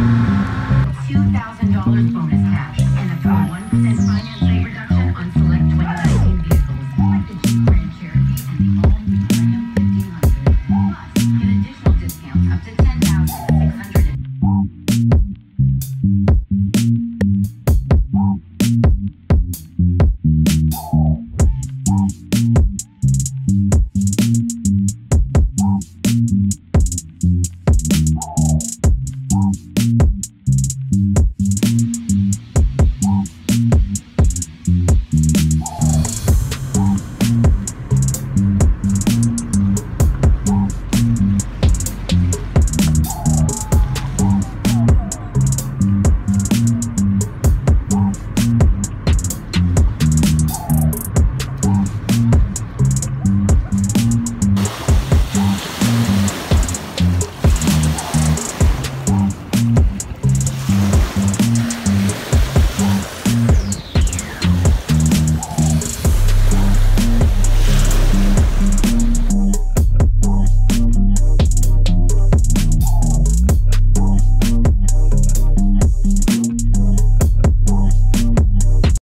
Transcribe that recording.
$2,000 bonus.